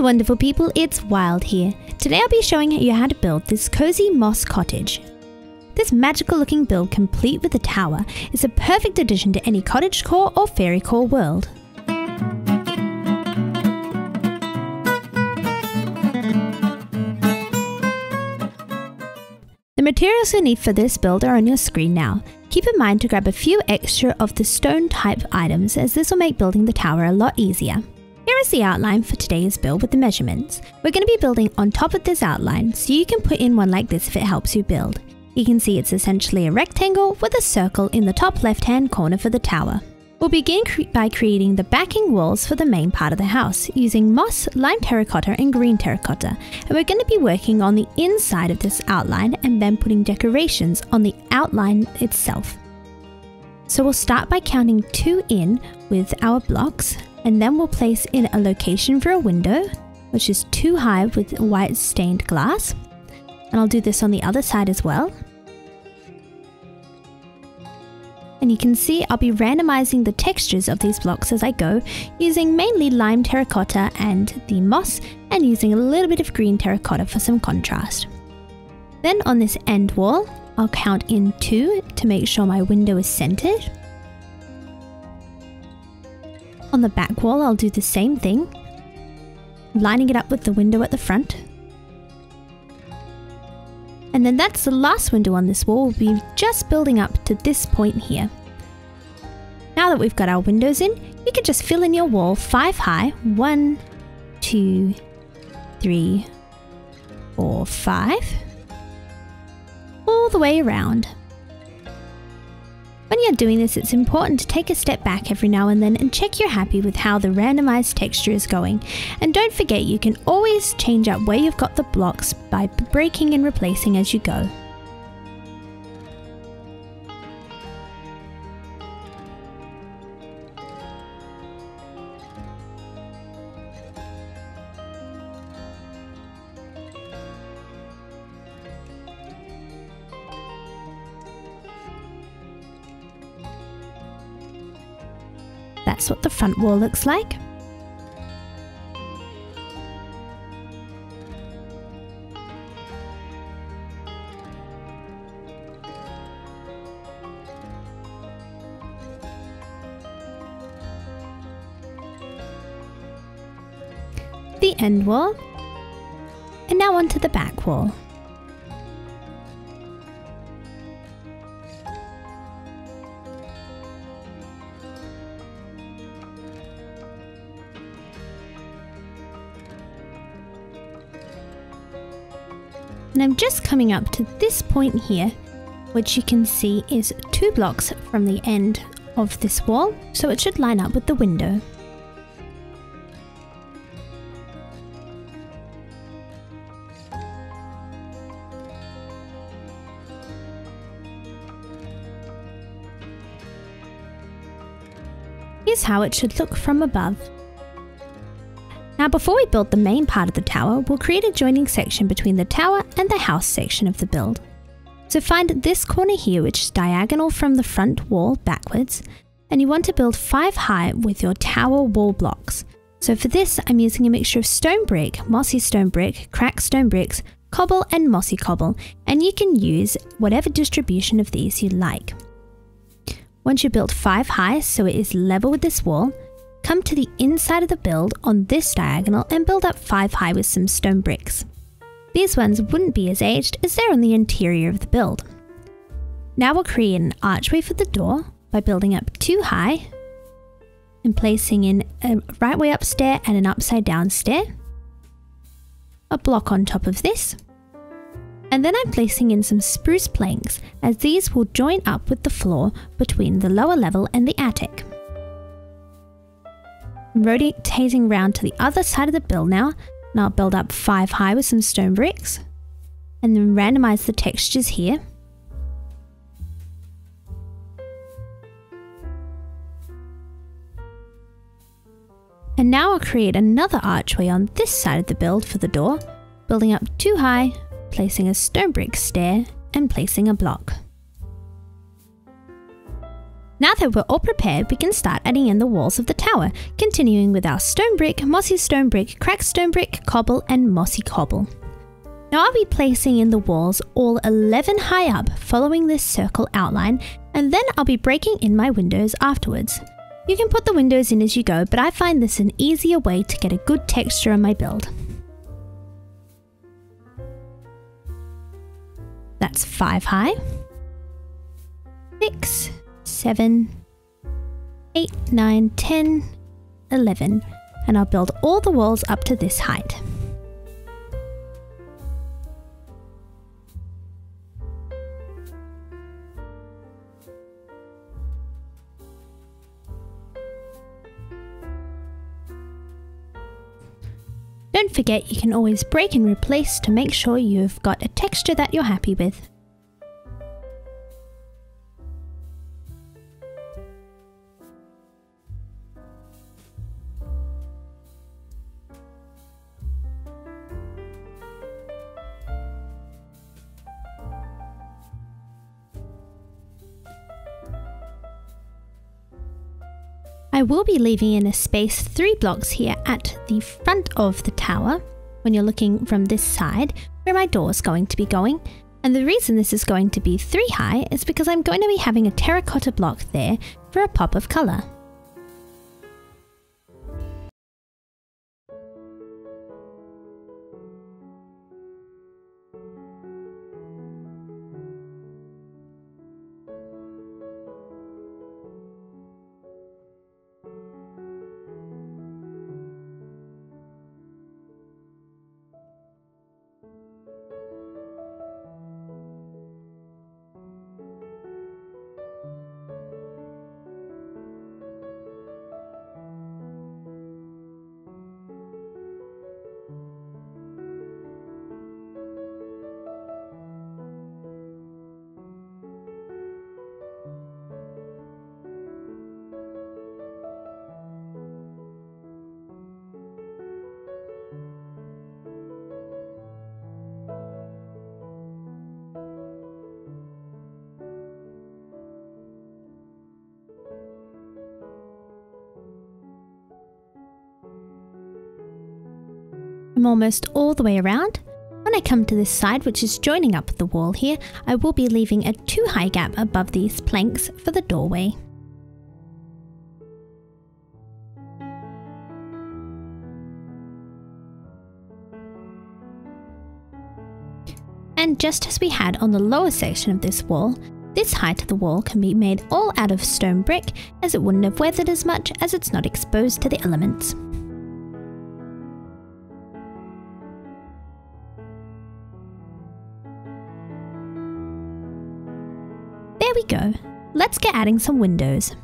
Wonderful people, it's Wild here. Today I'll be showing you how to build this cozy moss cottage. This magical looking build complete with a tower is a perfect addition to any cottage core or fairy core world. The materials you need for this build are on your screen now. Keep in mind to grab a few extra of the stone type items as this will make building the tower a lot easier. Here is the outline for today's build with the measurements. We're going to be building on top of this outline so you can put in one like this if it helps you build. You can see it's essentially a rectangle with a circle in the top left hand corner for the tower. We'll begin cre by creating the backing walls for the main part of the house using moss, lime terracotta and green terracotta and we're going to be working on the inside of this outline and then putting decorations on the outline itself. So we'll start by counting two in with our blocks and then we'll place in a location for a window which is too high with white stained glass and I'll do this on the other side as well. and you can see I'll be randomizing the textures of these blocks as I go, using mainly lime terracotta and the moss, and using a little bit of green terracotta for some contrast. Then on this end wall, I'll count in two to make sure my window is centered. On the back wall, I'll do the same thing, lining it up with the window at the front. And then that's the last window on this wall. We'll be just building up to this point here. Now that we've got our windows in, you can just fill in your wall five high. One, two, three, four, five. All the way around. When you're doing this, it's important to take a step back every now and then and check you're happy with how the randomized texture is going. And don't forget you can always change up where you've got the blocks by breaking and replacing as you go. Front wall looks like. The end wall. And now onto the back wall. And I'm just coming up to this point here, which you can see is two blocks from the end of this wall, so it should line up with the window. Here's how it should look from above. Now before we build the main part of the tower, we'll create a joining section between the tower and the house section of the build. So find this corner here which is diagonal from the front wall backwards, and you want to build 5 high with your tower wall blocks. So for this I'm using a mixture of stone brick, mossy stone brick, cracked stone bricks, cobble and mossy cobble, and you can use whatever distribution of these you like. Once you build 5 high so it is level with this wall, Come to the inside of the build on this diagonal and build up 5 high with some stone bricks. These ones wouldn't be as aged as they're on the interior of the build. Now we'll create an archway for the door by building up 2 high and placing in a right way up stair and an upside down stair, a block on top of this, and then I'm placing in some spruce planks as these will join up with the floor between the lower level and the attic rotating round to the other side of the build now, and I'll build up 5 high with some stone bricks, and then randomize the textures here. And now I'll create another archway on this side of the build for the door, building up 2 high, placing a stone brick stair, and placing a block. That we're all prepared, we can start adding in the walls of the tower, continuing with our stone brick, mossy stone brick, cracked stone brick, cobble, and mossy cobble. Now I'll be placing in the walls all 11 high up following this circle outline and then I'll be breaking in my windows afterwards. You can put the windows in as you go but I find this an easier way to get a good texture on my build. That's 5 high, 6, 7, 8, 9, 10, 11 and I'll build all the walls up to this height. Don't forget you can always break and replace to make sure you've got a texture that you're happy with. I will be leaving in a space three blocks here at the front of the tower when you're looking from this side where my door is going to be going. And the reason this is going to be three high is because I'm going to be having a terracotta block there for a pop of colour. I'm almost all the way around. When I come to this side, which is joining up with the wall here, I will be leaving a too high gap above these planks for the doorway. And just as we had on the lower section of this wall, this height of the wall can be made all out of stone brick as it wouldn't have weathered as much as it's not exposed to the elements. Go. Let's get adding some windows.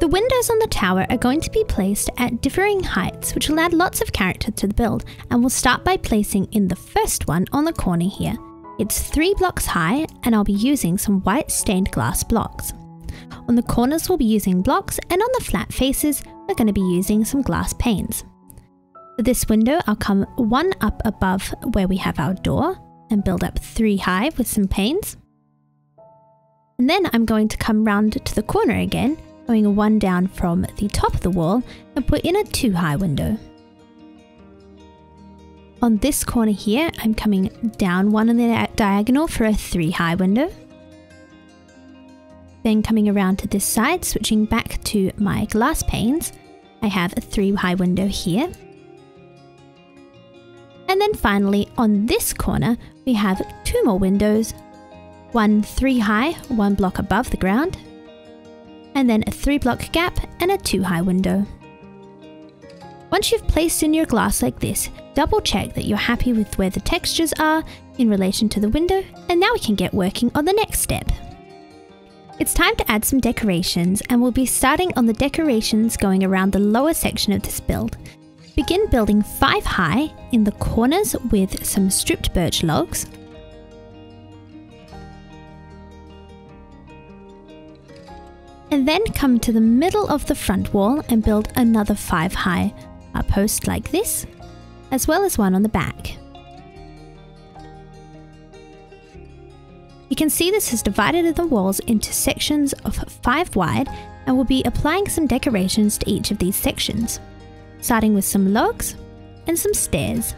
The windows on the tower are going to be placed at differing heights which will add lots of character to the build and we'll start by placing in the first one on the corner here. It's 3 blocks high and I'll be using some white stained glass blocks. On the corners we'll be using blocks and on the flat faces we're going to be using some glass panes. For this window I'll come one up above where we have our door and build up 3 high with some panes. And then I'm going to come round to the corner again, going one down from the top of the wall and put in a two high window. On this corner here, I'm coming down one on the diagonal for a three high window. Then coming around to this side, switching back to my glass panes, I have a three high window here. And then finally on this corner, we have two more windows one three high, one block above the ground, and then a three block gap and a two high window. Once you've placed in your glass like this, double check that you're happy with where the textures are in relation to the window, and now we can get working on the next step. It's time to add some decorations and we'll be starting on the decorations going around the lower section of this build. Begin building 5 high in the corners with some stripped birch logs, and then come to the middle of the front wall and build another 5 high, a post like this, as well as one on the back. You can see this has divided the walls into sections of 5 wide and we'll be applying some decorations to each of these sections, starting with some logs and some stairs.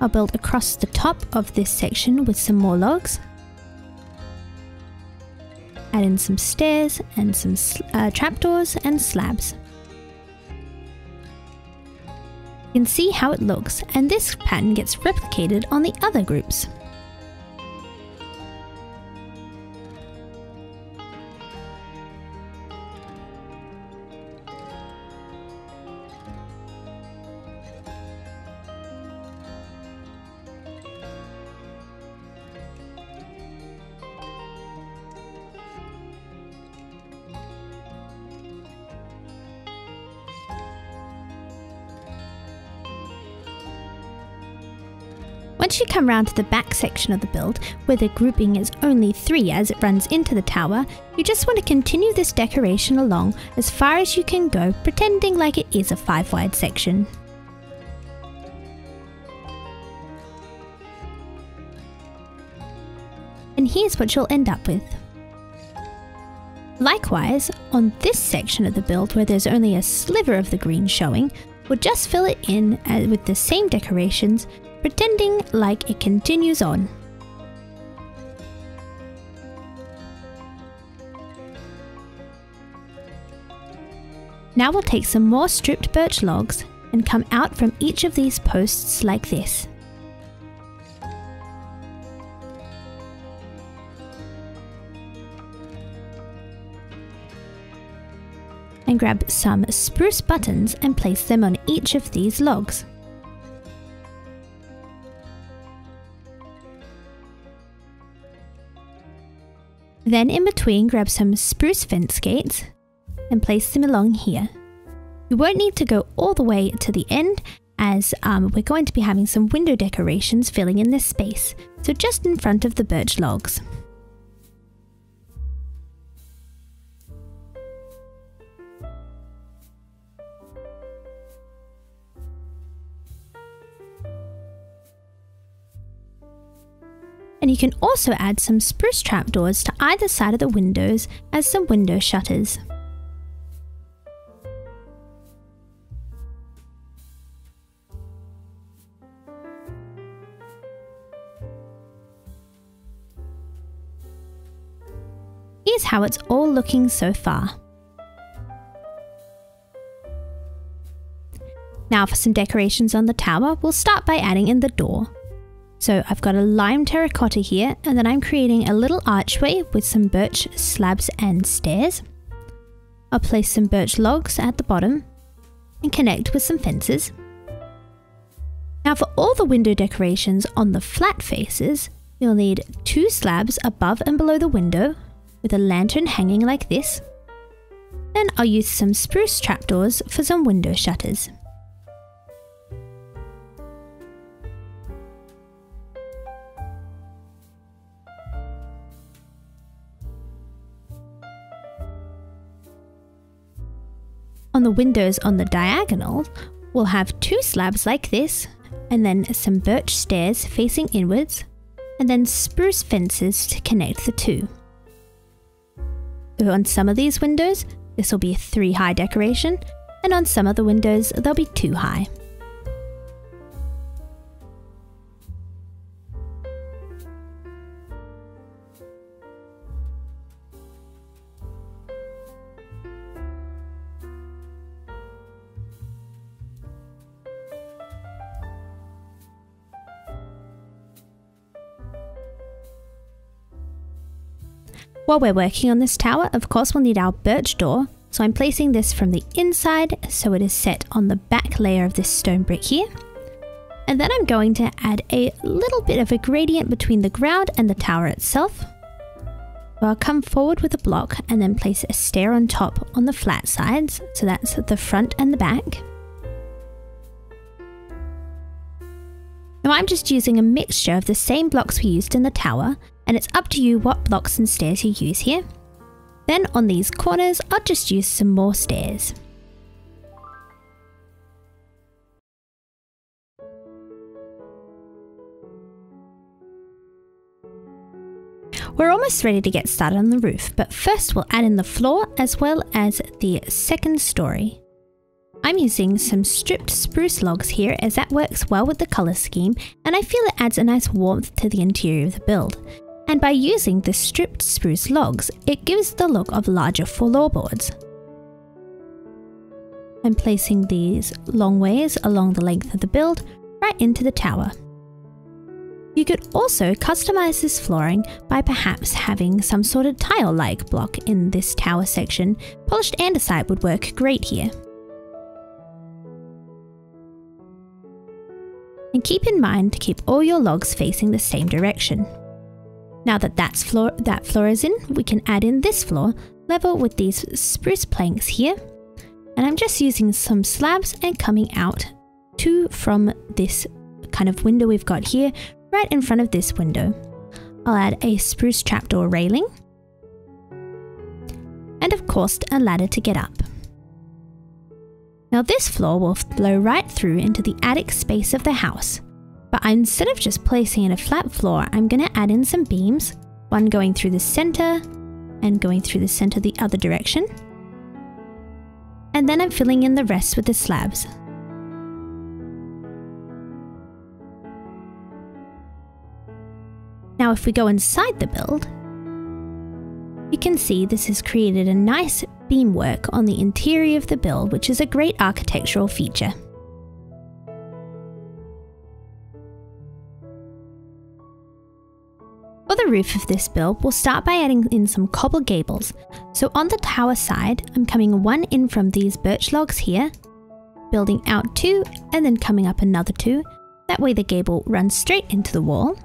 I'll build across the top of this section with some more logs. Add in some stairs and some uh, trapdoors and slabs. You can see how it looks and this pattern gets replicated on the other groups. Come round to the back section of the build, where the grouping is only 3 as it runs into the tower, you just want to continue this decoration along as far as you can go, pretending like it is a 5 wide section. And here's what you'll end up with. Likewise, on this section of the build where there's only a sliver of the green showing, we'll just fill it in uh, with the same decorations pretending like it continues on. Now we'll take some more stripped birch logs and come out from each of these posts like this. And grab some spruce buttons and place them on each of these logs. Then in between grab some spruce fence gates and place them along here. You won't need to go all the way to the end as um, we're going to be having some window decorations filling in this space, so just in front of the birch logs. And you can also add some spruce trapdoors to either side of the windows as some window shutters. Here's how it's all looking so far. Now for some decorations on the tower, we'll start by adding in the door. So I've got a lime terracotta here and then I'm creating a little archway with some birch slabs and stairs. I'll place some birch logs at the bottom and connect with some fences. Now for all the window decorations on the flat faces, you'll need two slabs above and below the window with a lantern hanging like this. Then I'll use some spruce trapdoors for some window shutters. On the windows on the diagonal, we'll have two slabs like this, and then some birch stairs facing inwards, and then spruce fences to connect the two. On some of these windows, this will be a 3 high decoration, and on some of the windows, they'll be 2 high. While we're working on this tower, of course we'll need our birch door, so I'm placing this from the inside so it is set on the back layer of this stone brick here. And then I'm going to add a little bit of a gradient between the ground and the tower itself. So I'll come forward with a block and then place a stair on top on the flat sides, so that's the front and the back. Now I'm just using a mixture of the same blocks we used in the tower, and it's up to you what blocks and stairs you use here. Then on these corners, I'll just use some more stairs. We're almost ready to get started on the roof, but first we'll add in the floor as well as the second story. I'm using some stripped spruce logs here as that works well with the colour scheme and I feel it adds a nice warmth to the interior of the build. And by using the stripped spruce logs, it gives the look of larger floorboards. I'm placing these long ways along the length of the build right into the tower. You could also customize this flooring by perhaps having some sort of tile-like block in this tower section. Polished andesite would work great here. And keep in mind to keep all your logs facing the same direction. Now that that's floor, that floor is in, we can add in this floor, level with these spruce planks here. And I'm just using some slabs and coming out two from this kind of window we've got here, right in front of this window. I'll add a spruce trapdoor railing. And of course, a ladder to get up. Now this floor will flow right through into the attic space of the house. But instead of just placing in a flat floor, I'm going to add in some beams, one going through the center and going through the center the other direction. And then I'm filling in the rest with the slabs. Now if we go inside the build, you can see this has created a nice beamwork on the interior of the build, which is a great architectural feature. For the roof of this build, we'll start by adding in some cobble gables. So on the tower side, I'm coming one in from these birch logs here, building out two, and then coming up another two. That way the gable runs straight into the wall.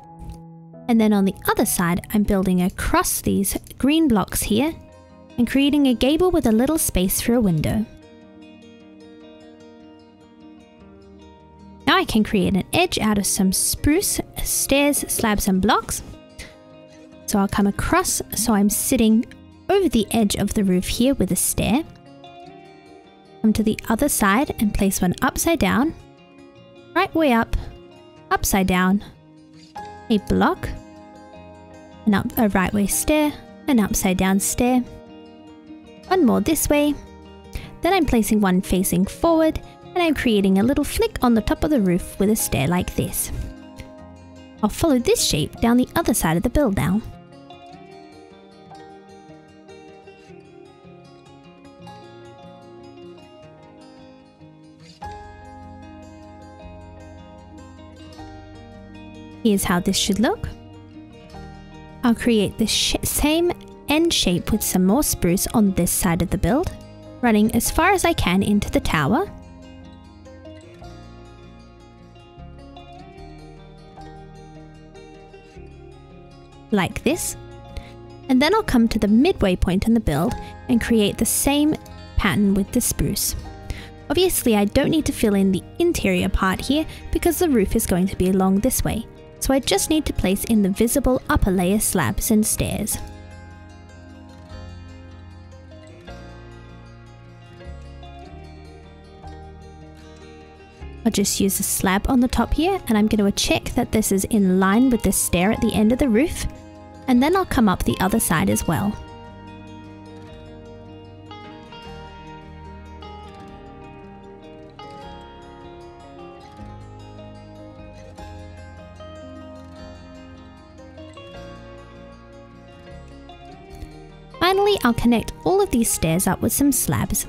And then on the other side, I'm building across these green blocks here and creating a gable with a little space for a window. Now I can create an edge out of some spruce, stairs, slabs and blocks. So I'll come across so I'm sitting over the edge of the roof here with a stair. Come to the other side and place one upside down, right way up, upside down, a block, an up a right way stair, an upside down stair, one more this way. Then I'm placing one facing forward and I'm creating a little flick on the top of the roof with a stair like this. I'll follow this shape down the other side of the build now. Here's how this should look. I'll create the same end shape with some more spruce on this side of the build, running as far as I can into the tower. Like this. And then I'll come to the midway point in the build and create the same pattern with the spruce. Obviously I don't need to fill in the interior part here because the roof is going to be along this way, so I just need to place in the visible upper layer slabs and stairs. I'll just use a slab on the top here and I'm going to check that this is in line with the stair at the end of the roof and then I'll come up the other side as well. I'll connect all of these stairs up with some slabs.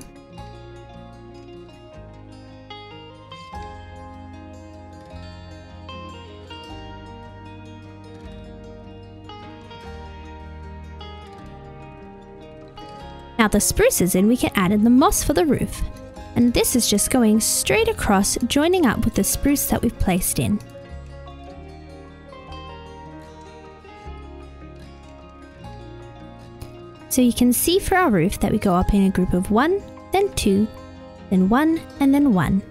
Now the spruce is in, we can add in the moss for the roof. And this is just going straight across, joining up with the spruce that we've placed in. So you can see for our roof that we go up in a group of one, then two, then one, and then one.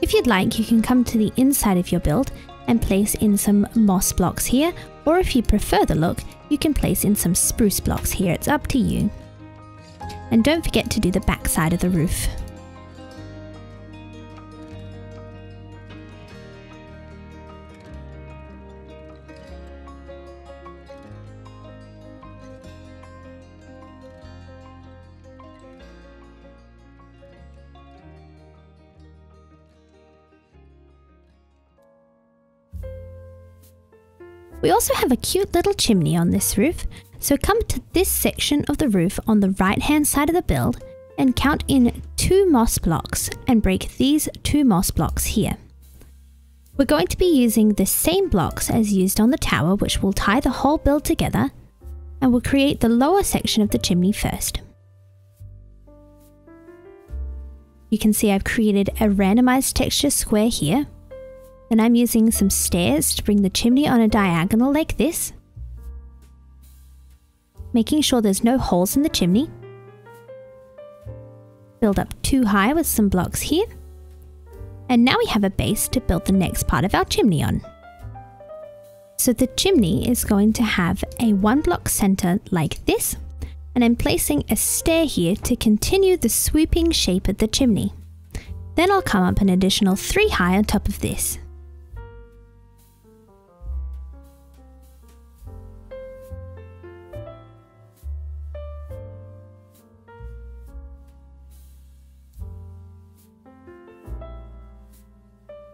If you'd like, you can come to the inside of your build and place in some moss blocks here, or if you prefer the look, you can place in some spruce blocks here, it's up to you. And don't forget to do the back side of the roof. Have a cute little chimney on this roof, so come to this section of the roof on the right hand side of the build and count in two moss blocks and break these two moss blocks here. We're going to be using the same blocks as used on the tower which will tie the whole build together and we'll create the lower section of the chimney first. You can see I've created a randomized texture square here then I'm using some stairs to bring the chimney on a diagonal like this. Making sure there's no holes in the chimney. Build up two high with some blocks here. And now we have a base to build the next part of our chimney on. So the chimney is going to have a one block center like this, and I'm placing a stair here to continue the swooping shape of the chimney. Then I'll come up an additional three high on top of this.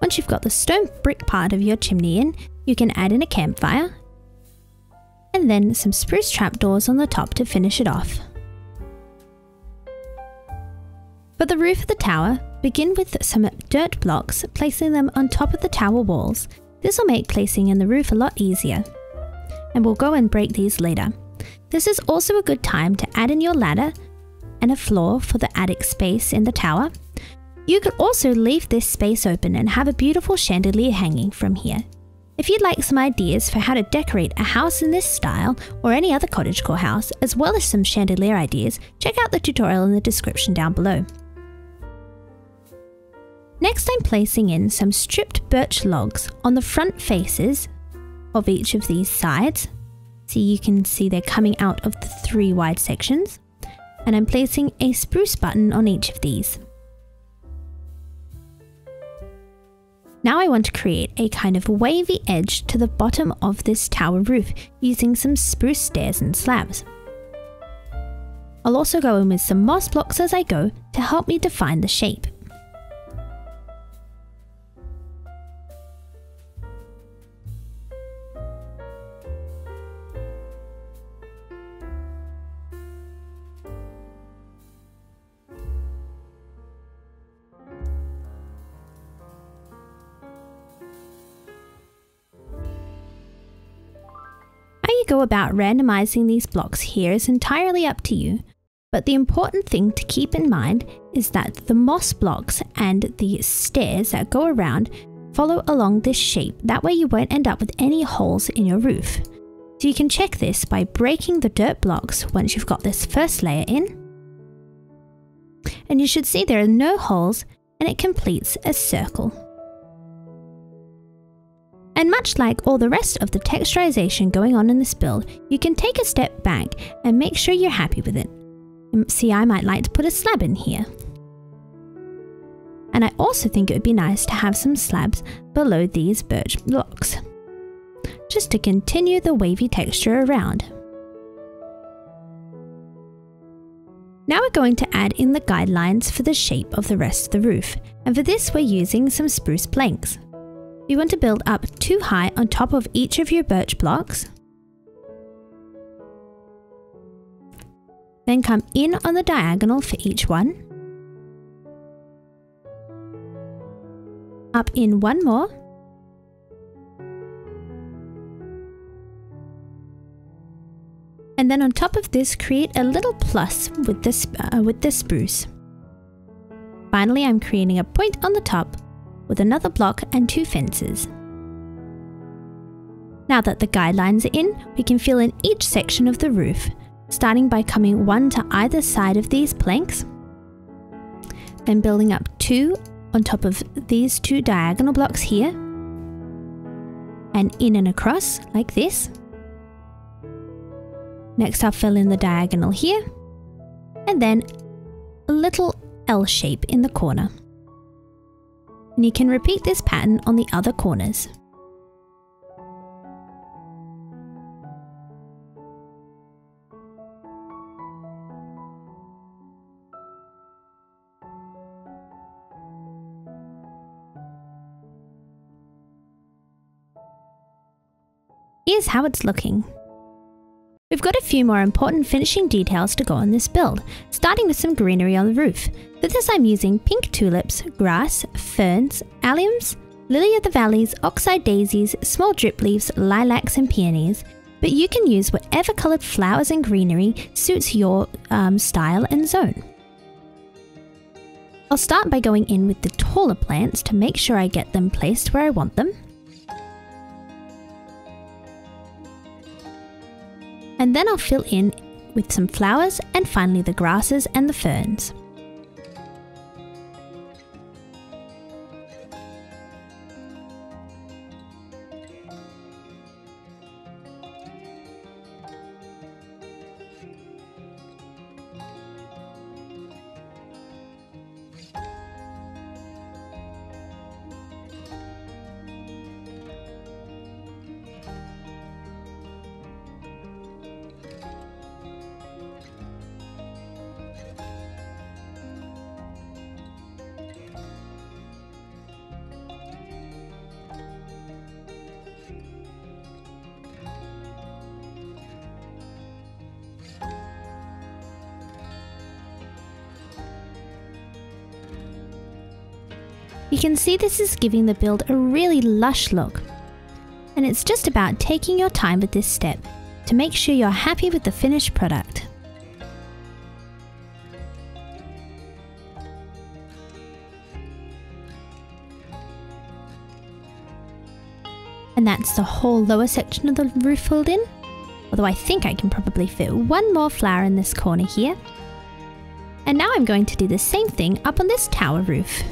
Once you've got the stone brick part of your chimney in, you can add in a campfire and then some spruce trapdoors on the top to finish it off. For the roof of the tower, begin with some dirt blocks, placing them on top of the tower walls. This will make placing in the roof a lot easier. And we'll go and break these later. This is also a good time to add in your ladder and a floor for the attic space in the tower you could also leave this space open and have a beautiful chandelier hanging from here. If you'd like some ideas for how to decorate a house in this style or any other cottagecore house, as well as some chandelier ideas, check out the tutorial in the description down below. Next I'm placing in some stripped birch logs on the front faces of each of these sides. So you can see they're coming out of the three wide sections. And I'm placing a spruce button on each of these. Now I want to create a kind of wavy edge to the bottom of this tower roof using some spruce stairs and slabs. I'll also go in with some moss blocks as I go to help me define the shape. Go about randomizing these blocks here is entirely up to you, but the important thing to keep in mind is that the moss blocks and the stairs that go around follow along this shape, that way you won't end up with any holes in your roof. So you can check this by breaking the dirt blocks once you've got this first layer in. And you should see there are no holes and it completes a circle. And much like all the rest of the texturization going on in this build, you can take a step back and make sure you're happy with it. Um, see, I might like to put a slab in here. And I also think it would be nice to have some slabs below these birch blocks, just to continue the wavy texture around. Now we're going to add in the guidelines for the shape of the rest of the roof, and for this we're using some spruce planks. You want to build up two high on top of each of your birch blocks. Then come in on the diagonal for each one. Up in one more. And then on top of this, create a little plus with this uh, with the spruce. Finally, I'm creating a point on the top with another block and two fences. Now that the guidelines are in, we can fill in each section of the roof, starting by coming one to either side of these planks, then building up two on top of these two diagonal blocks here, and in and across like this. Next I'll fill in the diagonal here, and then a little L shape in the corner. And you can repeat this pattern on the other corners. Here's how it's looking. We've got a few more important finishing details to go on this build, starting with some greenery on the roof. For this I'm using pink tulips, grass, ferns, alliums, lily of the valleys, oxeye daisies, small drip leaves, lilacs and peonies, but you can use whatever coloured flowers and greenery suits your um, style and zone. I'll start by going in with the taller plants to make sure I get them placed where I want them. And then I'll fill in with some flowers and finally the grasses and the ferns. You can see this is giving the build a really lush look. And it's just about taking your time with this step to make sure you're happy with the finished product. And that's the whole lower section of the roof filled in. Although I think I can probably fit one more flower in this corner here. And now I'm going to do the same thing up on this tower roof.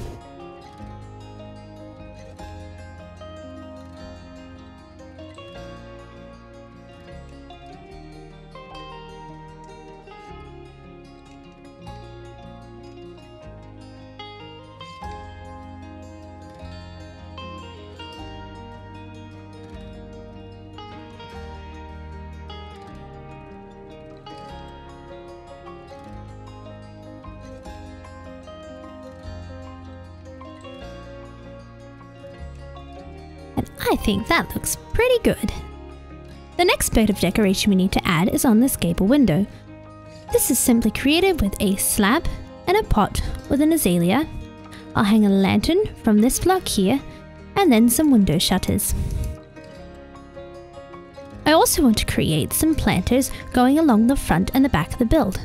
Think that looks pretty good. The next bit of decoration we need to add is on this gable window. This is simply created with a slab and a pot with an azalea. I'll hang a lantern from this block here and then some window shutters. I also want to create some planters going along the front and the back of the build.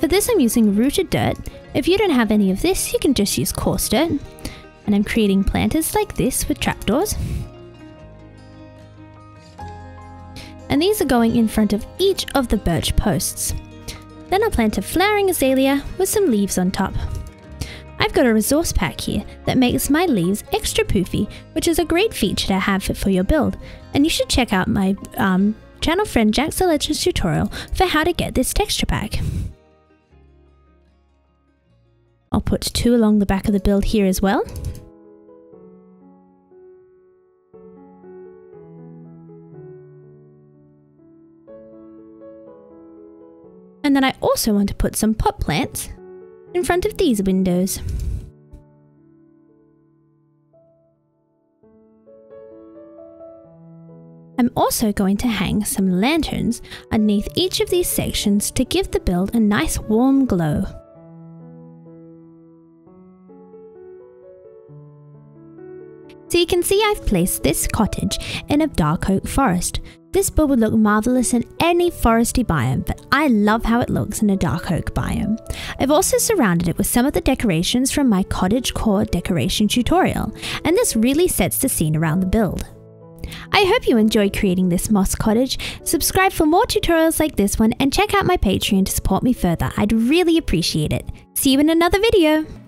For this I'm using rooted dirt. If you don't have any of this, you can just use coarse dirt. And I'm creating planters like this with trapdoors. And these are going in front of each of the birch posts. Then I'll plant a flowering azalea with some leaves on top. I've got a resource pack here that makes my leaves extra poofy, which is a great feature to have for your build, and you should check out my um, channel friend Jack's Legends tutorial for how to get this texture pack. I'll put two along the back of the build here as well. And then I also want to put some pot plants in front of these windows. I'm also going to hang some lanterns underneath each of these sections to give the build a nice warm glow. So you can see I've placed this cottage in a dark oak forest, this build would look marvellous in any foresty biome, but I love how it looks in a dark oak biome. I've also surrounded it with some of the decorations from my cottage core decoration tutorial, and this really sets the scene around the build. I hope you enjoyed creating this moss cottage. Subscribe for more tutorials like this one and check out my Patreon to support me further. I'd really appreciate it. See you in another video!